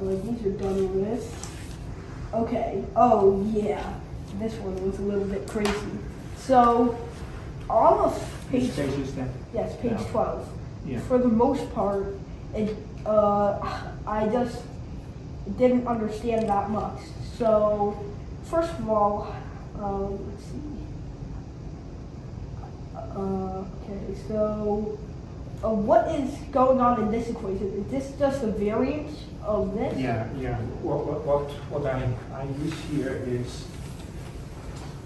These are done with. Okay. Oh yeah, this one was a little bit crazy. So all of page page yes, page Yeah. twelve. Yeah. For the most part, it, uh, I just didn't understand that much. So first of all, um, let's see. Uh, okay, so uh, what is going on in this equation? Is this just a variance of this? Yeah, yeah. What, what, what, what I, I use here is,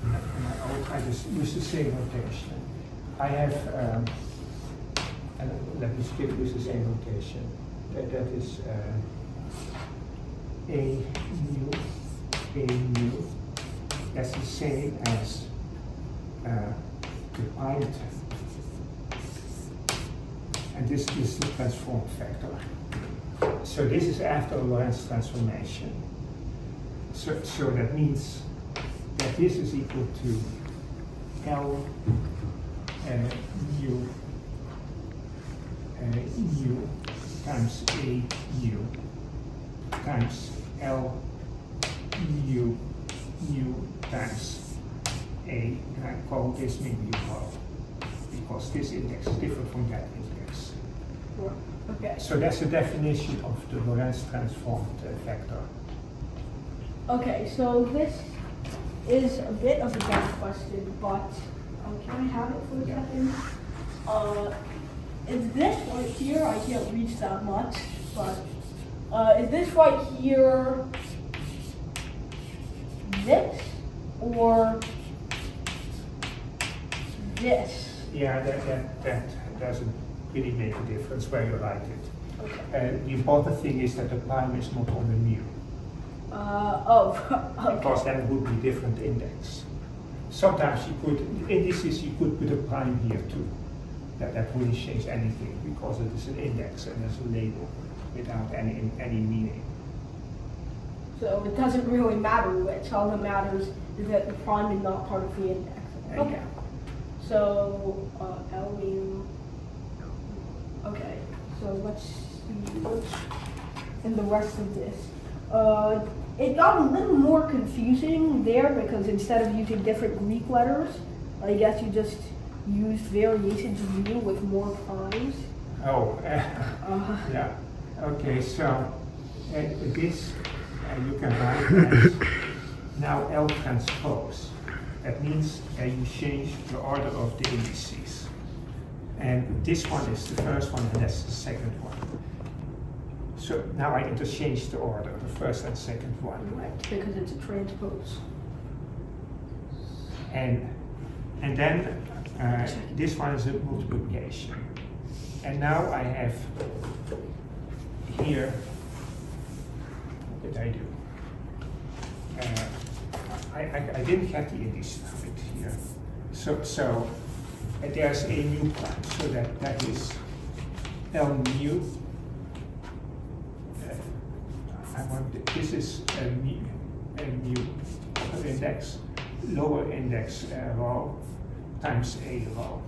I will try to use the same notation. I have, um, and let me skip with the same notation. That, that is uh, A mu, A mu. That's the same as uh, the pilot. And this is the transform factor. So this is after Lorentz transformation. So, so that means that this is equal to L uh, mu uh, u times A u times L mu mu times A, and I call this maybe rho, because this index is different from that index. Okay. So that's the definition of the Lorentz transformed vector. Okay, so this is a bit of a dumb question, but um, can I have it for a Yeah. second? Uh, is this right here? I can't reach that much, but uh, is this right here this or this? Yeah, that, that, that doesn't really make a difference where you write it. Okay. Uh, the important thing is that the prime is not on the mu, Uh, oh, okay. because then it would be different index. Sometimes you could, in this you could put a prime here too. That, that wouldn't change anything, because it is an index and there's a label without any, any meaning. So it doesn't really matter which. All that matters is that the prime is not part of the index. Uh, Okay. So uh, L. Okay. So let's see what's in the rest of this. Uh, it got a little more confusing there because instead of using different Greek letters, I guess you just used variations of mu with more primes. Oh, Uh, Yeah, okay, so uh, this uh, you can write as now L transpose. That means uh, you change the order of the indices. And this one is the first one and that's the second one. So now I interchange the order, the first and second one. right, because it's a transpose. And, and then uh, this one is a multiplication. And now I have here, what did I do? Uh, I, I, I didn't have the indices of it here. So, so uh, there's a new prime, so that, that is L mu. Uh, I want, this is a mu, a mu index, lower index uh, rho times a rho.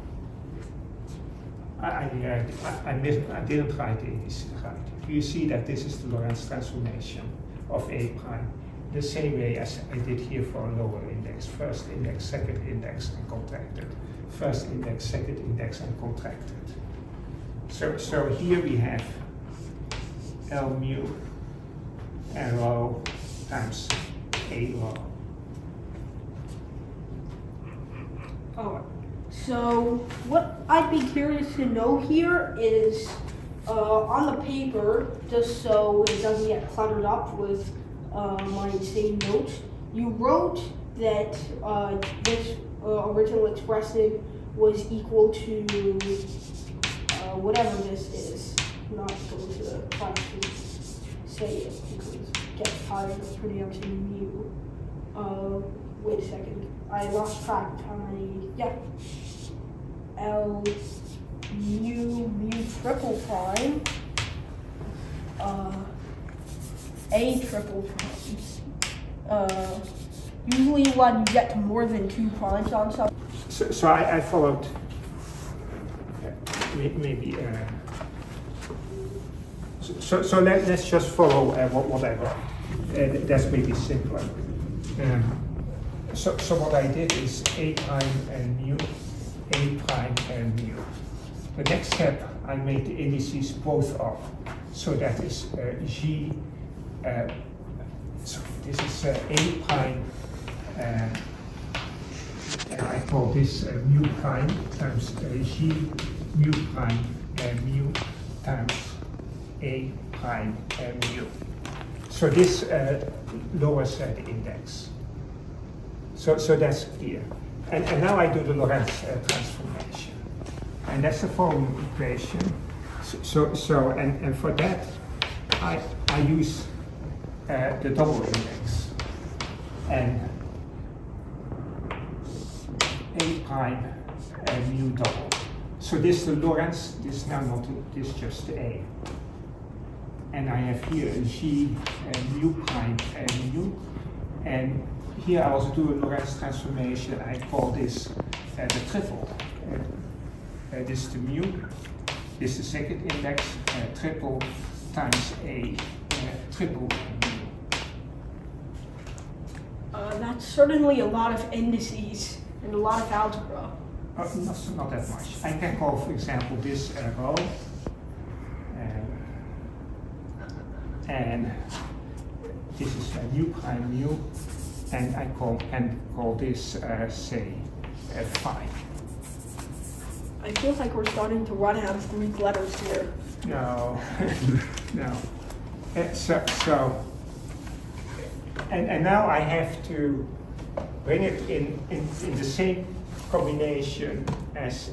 I, I, uh, I, I, missed, I didn't write the indices right. You see that this is the Lorentz transformation of a prime, the same way as I did here for a lower index. First index, second index, and contracted. First index, second index, and contracted. So, so here we have L mu and times a rho. So what I'd be curious to know here is uh, on the paper, just so it doesn't get cluttered up with my insane notes, you wrote that uh, this uh, original expression was equal to uh, whatever this is. I'm not going to try to say it because it gets tired of pronouncing mu. Uh, wait a second. I lost track how many. Yeah. L mu mu triple prime. Uh, A triple prime. Uh, usually when you get to more than two primes on something. So, so I, I followed maybe. Uh, So, so let, let's just follow uh, what, what Uh, that's maybe simpler. Um, so, so what I did is a prime and mu, a prime and mu. The next step, I made the indices both up. So that is uh, g, uh, so this is uh, a prime, uh, and I call this uh, mu prime times uh, g mu prime and mu times a prime mu. So this uh, lowers uh, the index. So, so that's clear. And, and now I do the Lorentz uh, transformation. And that's the following equation. So, so, so and, and for that, I, I use uh, the double index. And A prime and mu double. So this is the Lorentz, this is now not, this is just A. And I have here a G and mu prime and mu. And here I also do a Lorentz transformation. I call this uh, the triple. Uh, uh, this is the mu. This is the second index, uh, triple times a uh, triple certainly a lot of indices and a lot of algebra. Uh, not, not that much. I can call, for example, this a rho. And, and this is a mu prime mu. And I call, can call this, uh, say, uh, phi. I feel like we're starting to run out of Greek letters here. No, no. Uh, so, so and, and now I have to bring it in, in, in the same combination as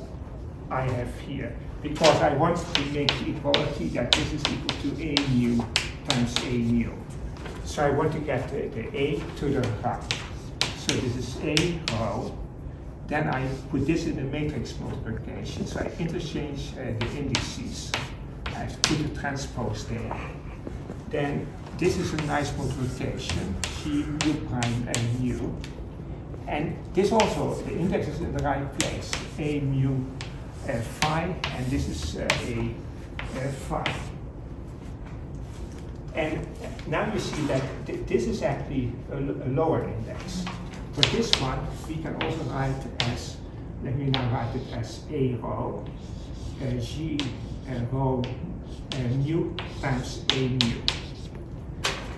I have here. Because I want to make the equality that this is equal to A mu times A mu. So I want to get the, the A to the right. So this is A rho. Then I put this in the matrix multiplication. So I interchange uh, the indices. I put the transpose there. Then this is a nice multiplication, G mu prime and mu. And this also, the index is in the right place, A mu uh, phi, and this is uh, a uh, phi. And now you see that th this is actually a, a, lower index. But this one, we can also write as, let me now write it as A rho, uh, G uh, rho uh, mu times A mu.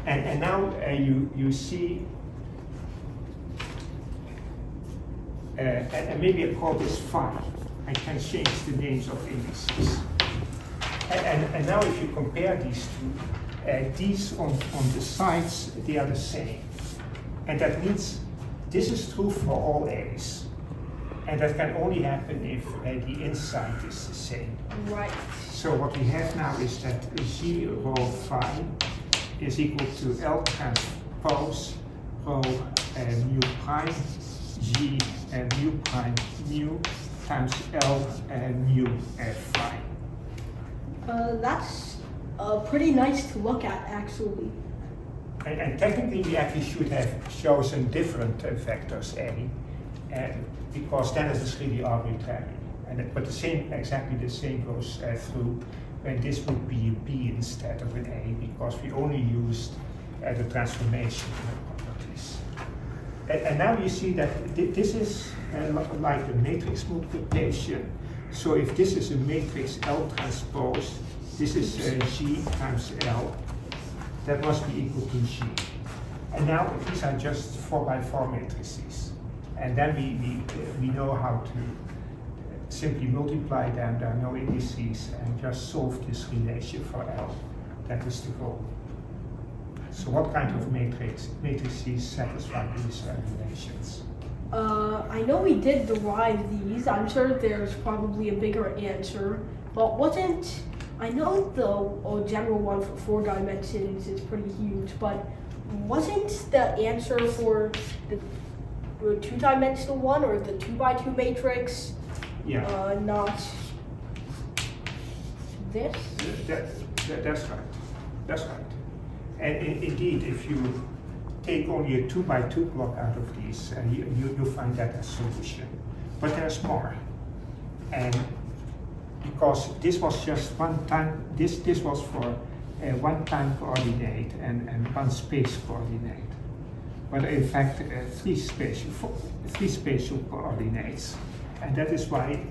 And, and now uh, you, you see, uh, and, maybe I call this phi. I can change the names of indices. And, and, and now if you compare these two, uh, these on, on the sides, they are the same. And that means this is true for all A's. And that can only happen if uh, the inside is the same. Right. So what we have now is that G rho phi is equal to L transpose rho and mu prime G and mu prime mu times L and mu F phi. Uh, that's uh, pretty nice to look at, actually. And, and, technically, we actually should have chosen different uh, vectors A, and because then it is really arbitrary. And but the same, exactly the same goes uh, through when this would be a B instead of an A because we only used uh, the transformation properties. And, and, now you see that th this is uh, like a matrix multiplication. So if this is a matrix L transpose, this is uh, G times L that must be equal to G. And now these are just 4 by 4 matrices. And then we, we, we know how to simply multiply them, there are no indices, and just solve this relation for L. That is the goal. So what kind of matrix matrices satisfy these relations? Uh, I know we did derive these. I'm sure there's probably a bigger answer, but wasn't I know the oh, general one for four dimensions is pretty huge, but wasn't the answer for the, the two-dimensional one or the two-by-two matrix yeah. uh, not this? That, that, that's right. That's right. And in, indeed, if you take only a two-by-two block out of these, and you, you, you find that a solution. But there's more. And because this was just one time, this, this was for a one-time coordinate and, and one space coordinate. But in fact, uh, three spatial, three spatial coordinates. And that is why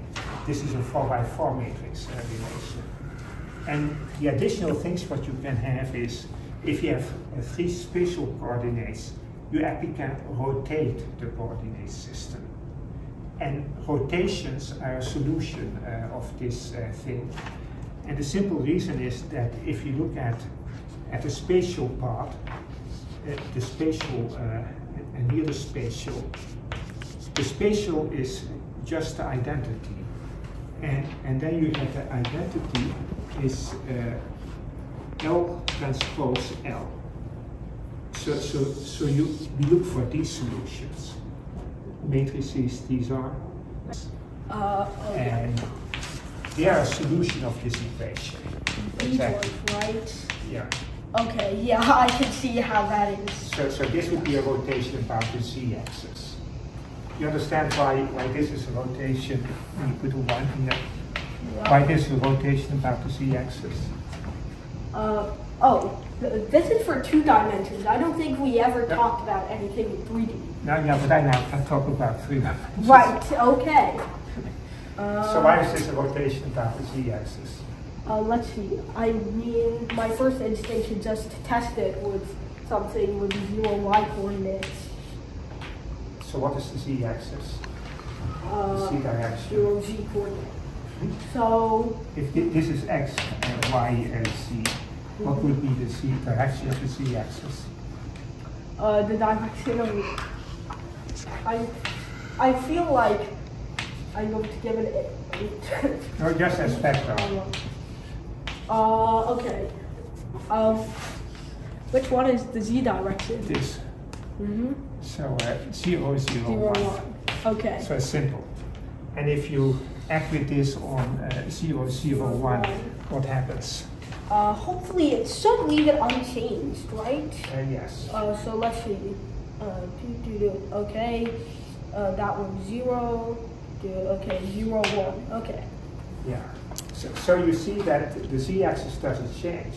this is a 4 by 4 matrix uh, relation. And the additional things what you can have is, if you have uh, three spatial coordinates, you actually can rotate the coordinate system. And rotations are a solution uh, of this uh, thing. And the simple reason is that if you look at, at the spatial part, uh, the spatial, uh, and here the spatial, the spatial is just the identity. And, and then you have the identity is uh, L transpose L. So, so, so you, we look for these solutions. Matrices, these are. Uh, okay. And they are a solution of this equation. Exactly. right? Yeah. Okay, yeah, I can see how that is. So, so this would be a rotation about the z-axis. You understand why, why this is a rotation when you put a one in there? Why this is a rotation about the z-axis? Uh, oh, this is for two dimensions. I don't think we ever Yeah. talked about anything in 3D. Now, yeah, but I now I talk about three dimensions. Right, okay. Uh, So why is this a rotation about the z-axis? Uh, let's see. I mean, my first instinct is just to test it with something with zero y coordinates. So what is the z-axis? The Uh, z direction. zero z coordinate. So, If thi- this is x and y and z, what would be the z direction of the z-axis? uh, the direction of I, I feel like I'm going to give it. No, just as vector. Uh, okay. Um, which one is the z direction? This. Mm-hmm. So uh, zero, zero, Zero one. one. Okay. So it's simple. And if you act with this on uh, 0, 0, 1, what happens? Uh, hopefully it should leave it unchanged, right? Uh, yes. Uh, so let's see. Uh, do, do, do. Okay. Uh, that one zero. Do, okay, zero one. Okay. Yeah. So, so you see that the z-axis doesn't change.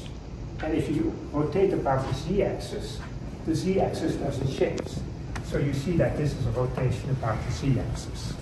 And if you rotate about the z-axis, the z-axis doesn't change. So you see that this is a rotation about the z-axis.